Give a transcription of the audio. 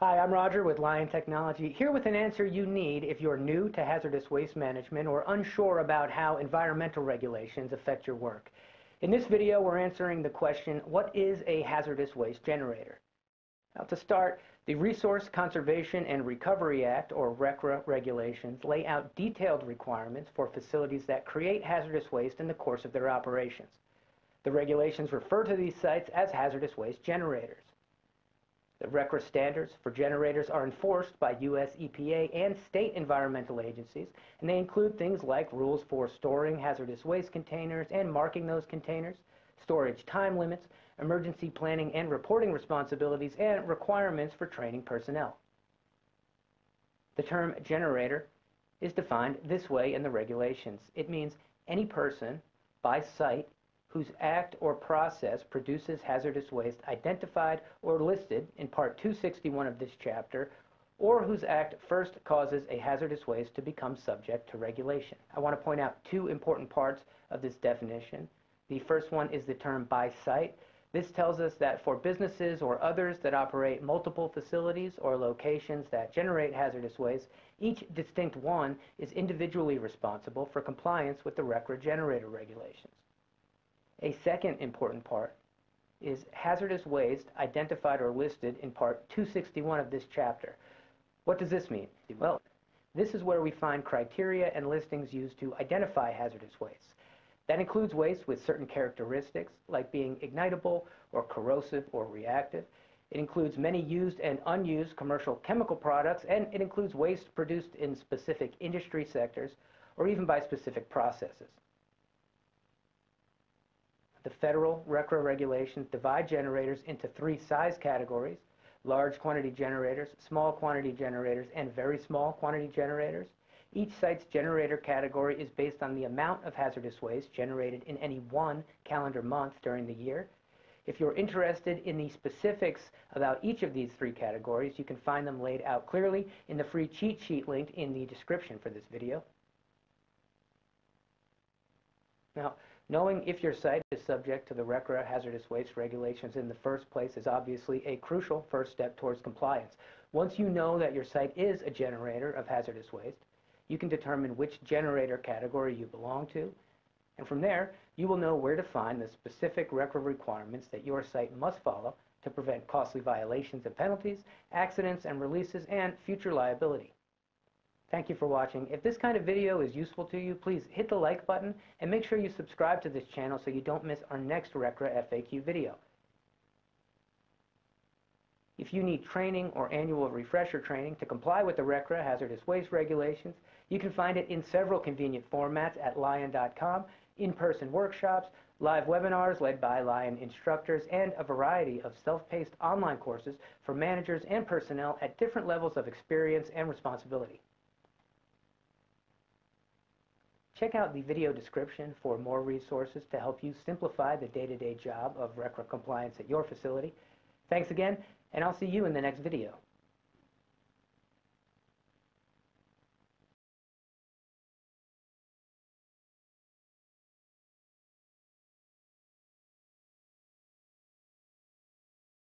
Hi, I'm Roger with Lion Technology, here with an answer you need if you're new to hazardous waste management or unsure about how environmental regulations affect your work. In this video, we're answering the question, what is a hazardous waste generator? Now to start, the Resource Conservation and Recovery Act, or RCRA regulations, lay out detailed requirements for facilities that create hazardous waste in the course of their operations. The regulations refer to these sites as hazardous waste generators. The RCRA standards for generators are enforced by U.S. EPA and state environmental agencies, and they include things like rules for storing hazardous waste containers and marking those containers, storage time limits, emergency planning and reporting responsibilities, and requirements for training personnel. The term generator is defined this way in the regulations. It means any person by site whose act or process produces hazardous waste identified or listed in Part 261 of this chapter, or whose act first causes a hazardous waste to become subject to regulation. I want to point out two important parts of this definition. The first one is the term by site. This tells us that for businesses or others that operate multiple facilities or locations that generate hazardous waste, each distinct one is individually responsible for compliance with the RCRA generator regulations. A second important part is hazardous waste identified or listed in Part 261 of this chapter. What does this mean? Well, this is where we find criteria and listings used to identify hazardous waste. That includes waste with certain characteristics, like being ignitable or corrosive or reactive. It includes many used and unused commercial chemical products, and it includes waste produced in specific industry sectors or even by specific processes. The federal RCRA regulations divide generators into three size categories, large quantity generators, small quantity generators, and very small quantity generators. Each site's generator category is based on the amount of hazardous waste generated in any one calendar month during the year. If you're interested in the specifics about each of these three categories, you can find them laid out clearly in the free cheat sheet linked in the description for this video. Now, Knowing if your site is subject to the RCRA hazardous waste regulations in the first place is obviously a crucial first step towards compliance. Once you know that your site is a generator of hazardous waste, you can determine which generator category you belong to, and from there, you will know where to find the specific RCRA requirements that your site must follow to prevent costly violations and penalties, accidents and releases, and future liability. Thank you for watching. If this kind of video is useful to you, please hit the like button and make sure you subscribe to this channel so you don't miss our next RCRA FAQ video. If you need training or annual refresher training to comply with the RCRA hazardous waste regulations, you can find it in several convenient formats at lion.com, in-person workshops, live webinars led by Lion instructors, and a variety of self-paced online courses for managers and personnel at different levels of experience and responsibility. Check out the video description for more resources to help you simplify the day-to-day -day job of RCRA compliance at your facility. Thanks again, and I'll see you in the next video.